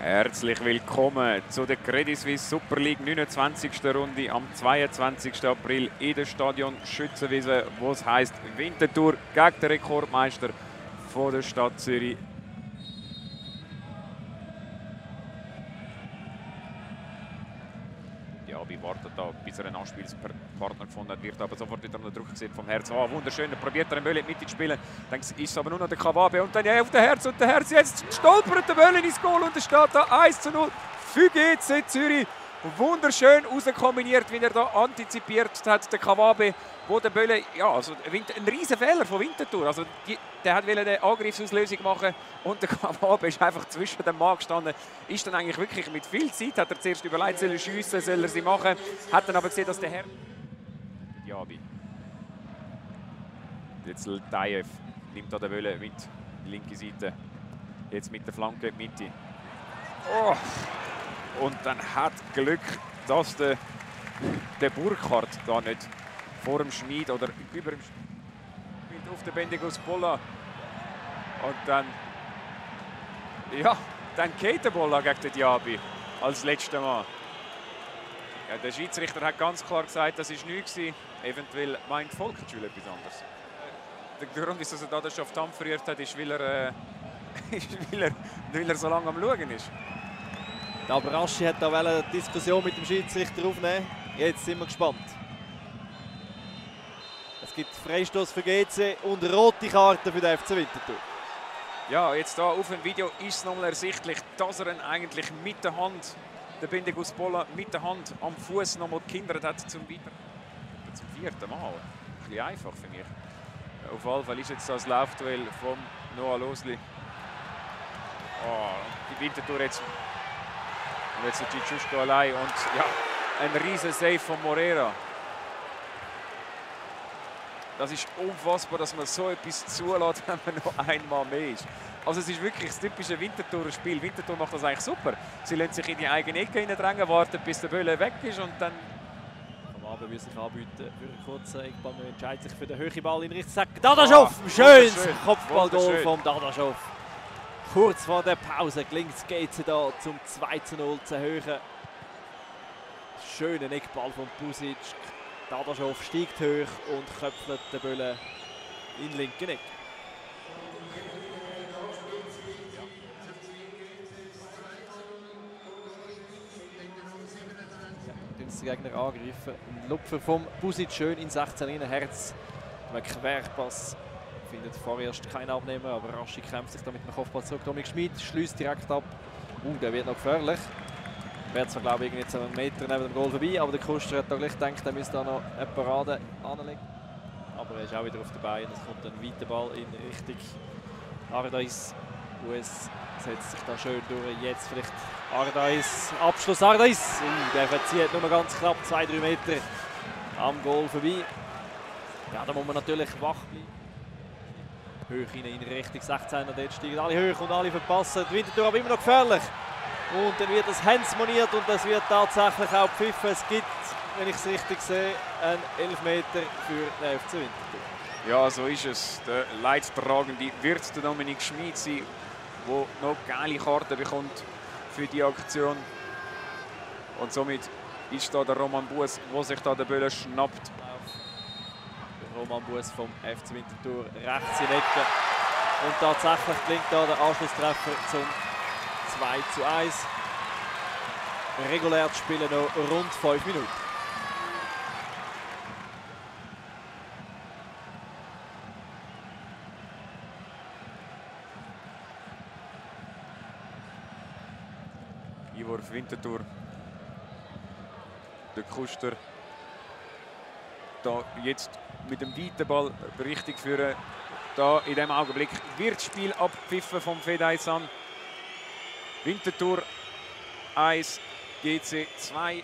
Herzlich willkommen zu der Credit Suisse Super League 29. Runde am 22. April in der Stadion Schützenwiese, wo es heißt Winterthur gegen den Rekordmeister von der Stadt Zürich. Ja, wir warten da, bis er einen Anspielspartner gefunden hat, wird aber sofort wieder unter Druck gesetzt vom Herz. Oh, wunderschön, er probiert er Mölle mit zu spielen. Dann ist es aber nur noch der Kawabe und dann ja, auf der Herz und der Herz jetzt stolpert der Mölle ins Goal und es steht da 1 zu 0 für GC Zürich. Wunderschön rauskombiniert, wie er da antizipiert hat, der Kawabe, wo der Bölle, ja, also ein riesen Fehler von Winterthur. Also die, der hat eine Angriffsauslösung machen und der Kawabe ist einfach zwischen dem Mann gestanden. Ist dann eigentlich wirklich mit viel Zeit, hat er zuerst überlegt, soll er schiessen, soll er sie machen, hat dann aber gesehen, dass der Herr... Diaby. Jetzt Tayev nimmt da den Bölle mit, die linke Seite. Jetzt mit der Flanke, Mitte. Oh. Und dann hat Glück, dass der, der Burkhardt da nicht vor dem Schmied oder über dem Schmied auf den Bendigus Bolla. Und dann, ja, dann geht der Bolla gegen den Diaby als letzter Mal. Ja, der Schiedsrichter hat ganz klar gesagt, das war nichts. Eventuell meint Volksschule etwas anderes. Der Grund, wieso er da den Schaftamm verrührt hat, ist, weil er, äh, ist, weil er, weil er so lange am Schauen ist. Aber Raschi hat da eine Diskussion mit dem Schiedsrichter aufnehmen. Jetzt sind wir gespannt. Es gibt Freistoß für GC und rote Karte für den FC Winterthur. Ja, jetzt da auf dem Video ist nochmal ersichtlich, dass er ihn eigentlich mit der Hand, der Bendegus Bolla, mit der Hand am Fuß nochmal gekindert hat zum, weiter, zum vierten Mal. Ein bisschen einfach für mich. Auf jeden Fall ist jetzt das Laufduell von Noah Losli. Oh, die Winterthur jetzt und jetzt der Cicushko allein und ja, ein riesen Save von Morera. Das ist unfassbar, dass man so etwas zulässt, wenn man noch einmal mehr ist. Also es ist wirklich das typische Winterthurer Spiel. Winterthur macht das eigentlich super. Sie lassen sich in die eigene Ecke drängen, warten bis der Bölle weg ist und dann... Am will sich anbieten für einen kurzen Eckball. Man entscheidet sich für den höheren Ball in Richtung Dadaschow. Oh, Schönes Kopfballgoal vom Dadaschow. Kurz vor der Pause gelingt es da zum 2 zu 0 zu erhöhen. Schöner Eckball von Pusic. Dadaschow steigt hoch und köpfelt den Böllen in den linken Eck. Ja, Gegner angreifen. Ein Lupfer vom Pusic schön in 16 Herz. Ein Querpass findet vorerst keinen Abnehmer, aber Raschi kämpft sich da mit dem Kopfball zurück. Dominik Schmid schließt direkt ab. Uh, der wird noch gefährlich. Wäre zwar, glaube ich, jetzt einen Meter neben dem Goal vorbei, aber der Kuster hat da gleich gedacht, er müsste da noch eine Parade anlegen. Aber er ist auch wieder auf der Beine. Es kommt ein weiter Ball in Richtung Ardais. US setzt sich da schön durch. Jetzt vielleicht Ardais. Abschluss Ardais. Uh, der verzieht nur ganz knapp 2-3 Meter am Goal vorbei. Ja, da muss man natürlich wach bleiben hoch in Richtung 16er. Dort steigen alle hoch und alle verpassen. Die Winterthur aber immer noch gefährlich. Und dann wird das Hands moniert und es wird tatsächlich auch pfiffen. Es gibt, wenn ich es richtig sehe, einen Elfmeter für den FC Winterthur. Ja, so ist es. Der Leidtragende wird der Dominik Schmid sein, der noch geile Karten bekommt für die Aktion. Und somit ist da der Roman Buß, der sich da den Böllen schnappt. Roman Buß vom FC Winterthur rechts in Ecke. Und tatsächlich klingt da der Anschlusstreffer zum 2 zu 1. Regulär zu spielen noch rund 5 Minuten. Einwurf Winterthur. Der Kuster da jetzt mit dem weiten Ball richtig führen. Da in dem Augenblick wird das Spiel abgepfiffen vom Fedaisan. Winterthur 1, GC 2.